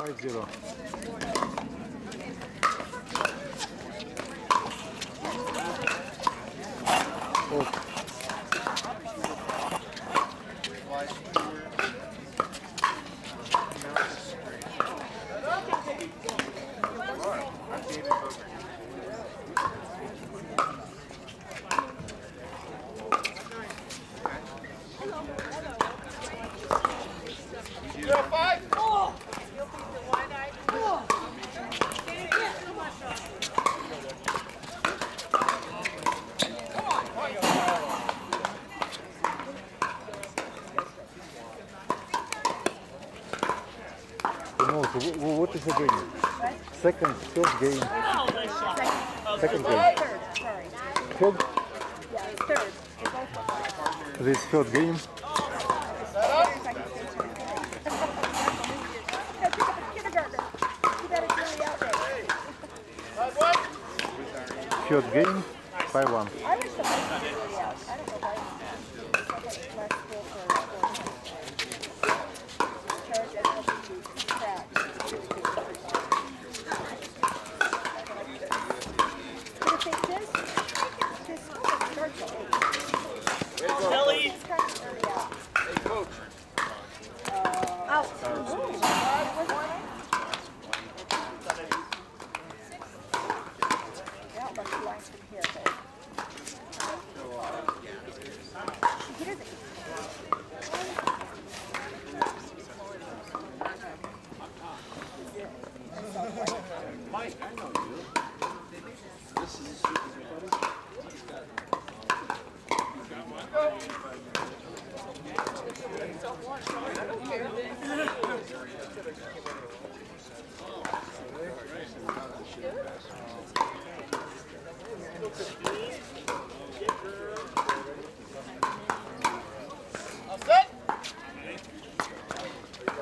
Five zero. Oh, what is the game? Second, third game. Second game. Third. Third. This third game. Third game. Five one. From here, but. He doesn't. All set? Set good. I'm sorry, it's six zero. Six zero. That's why we switch sides. We switch I know, but I thought I had one. Yeah. Thank you. Gentlemen, next match on court seven. Ryan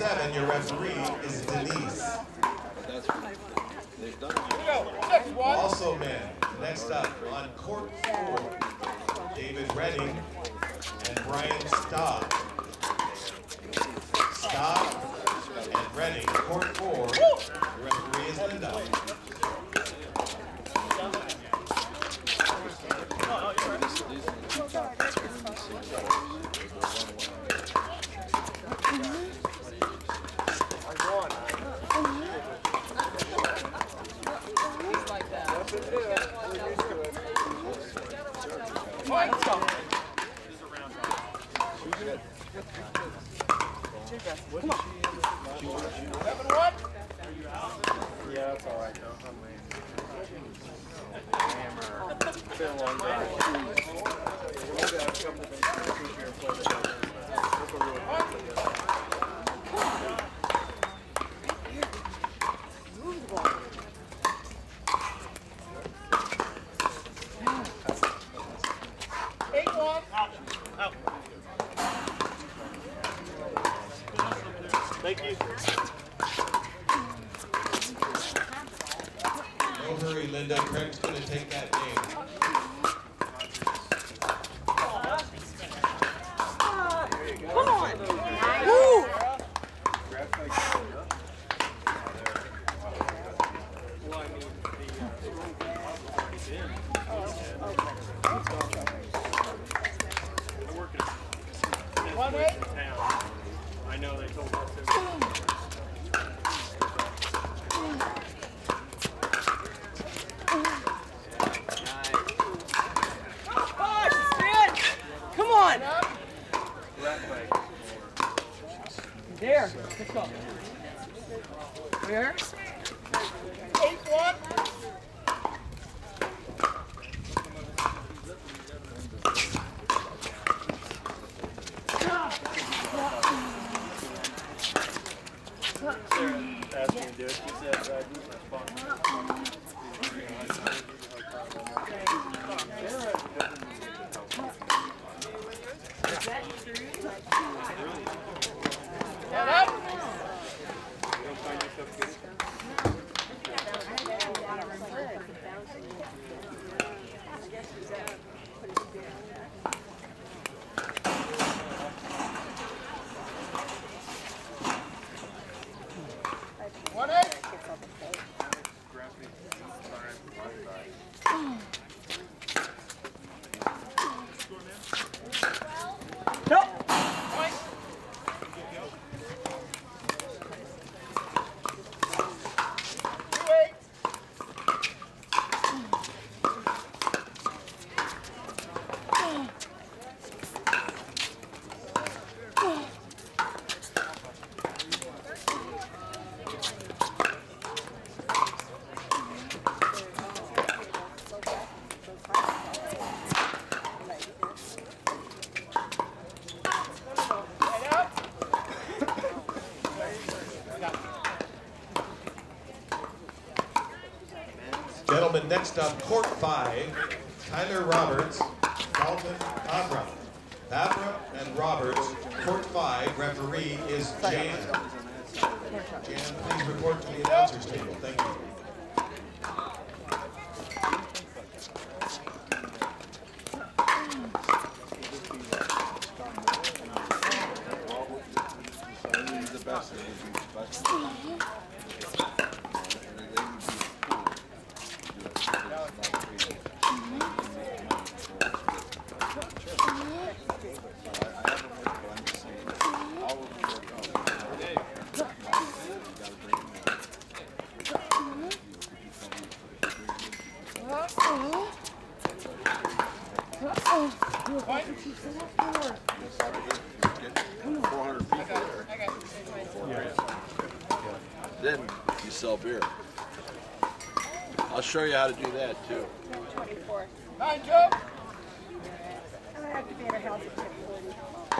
seven. Your referee is Denise. go. Six one. Also, man, next up on court four, David Redding and Brian Staub. Staub and Redding, court four. Your referee is Linda. Seven one. Yeah, that's all right. though. I'm late. Hammer. It's been a long day. Eight Linda. Craig's going to take that game. Come on. Woo. I know they told us Come on. There. Let's go. Where? Eight one. Ask me to dude. She said, uh, lose my spot. Next up, court five, Tyler Roberts, Dalton Abra. Abra and Roberts, court five, referee is Jan. Jan, please report to the announcers table, thank you. What? Then you sell beer. I'll show you how to do that too. 924. Nine, Joe. I'm gonna have to be in a house at 1040.